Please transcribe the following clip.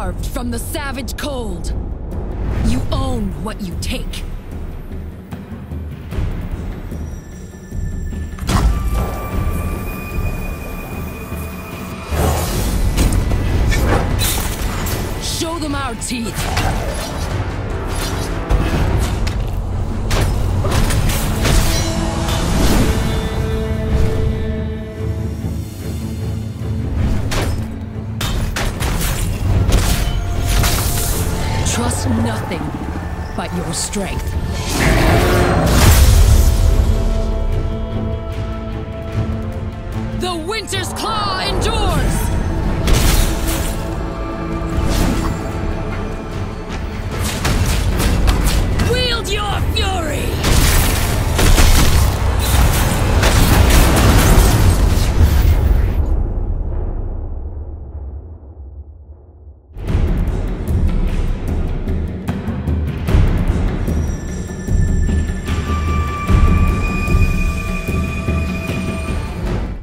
from the savage cold. You own what you take. Show them our teeth. Trust nothing but your strength. The Winter's Claw!